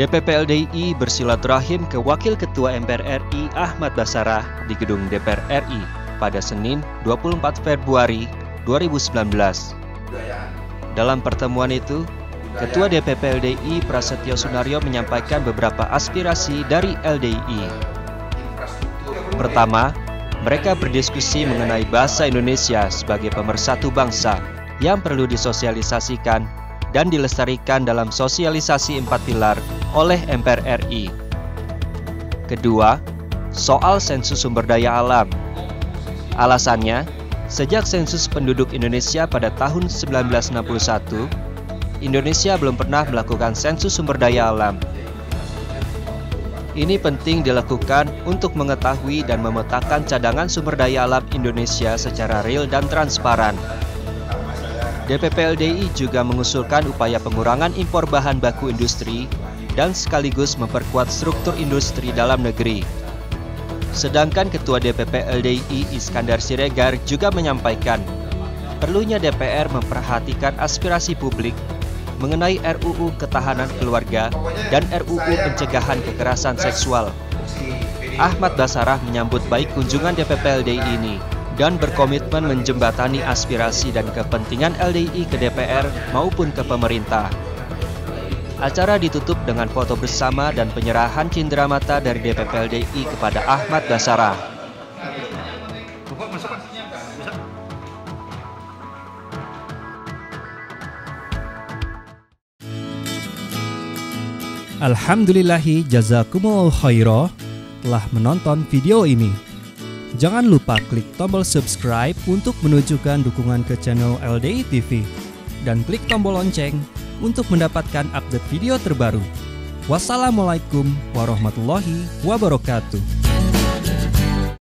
DPP LDII bersilaturahim ke Wakil Ketua MPR RI Ahmad Basarah di Gedung DPR RI pada Senin 24 Februari 2019. Dalam pertemuan itu, Ketua DPP LDI Prasetyo Sunaryo menyampaikan beberapa aspirasi dari LDI. Pertama, mereka berdiskusi mengenai bahasa Indonesia sebagai pemersatu bangsa yang perlu disosialisasikan dan dilestarikan dalam sosialisasi empat pilar oleh MPR RI. Kedua, soal sensus sumber daya alam. Alasannya, sejak sensus penduduk Indonesia pada tahun 1961, Indonesia belum pernah melakukan sensus sumber daya alam. Ini penting dilakukan untuk mengetahui dan memetakan cadangan sumber daya alam Indonesia secara real dan transparan. DPP LDI juga mengusulkan upaya pengurangan impor bahan baku industri dan sekaligus memperkuat struktur industri dalam negeri. Sedangkan Ketua DPP LDI Iskandar Siregar juga menyampaikan perlunya DPR memperhatikan aspirasi publik mengenai RUU Ketahanan Keluarga dan RUU Pencegahan Kekerasan Seksual. Ahmad Basarah menyambut baik kunjungan DPP LDI ini dan berkomitmen menjembatani aspirasi dan kepentingan LDI ke DPR maupun ke pemerintah. Acara ditutup dengan foto bersama dan penyerahan cindera mata dari DPP LDI kepada Ahmad Basara. Alhamdulillahi jazakumul khairah telah menonton video ini. Jangan lupa klik tombol subscribe untuk menunjukkan dukungan ke channel LDI TV dan klik tombol lonceng untuk mendapatkan update video terbaru. Wassalamualaikum warahmatullahi wabarakatuh.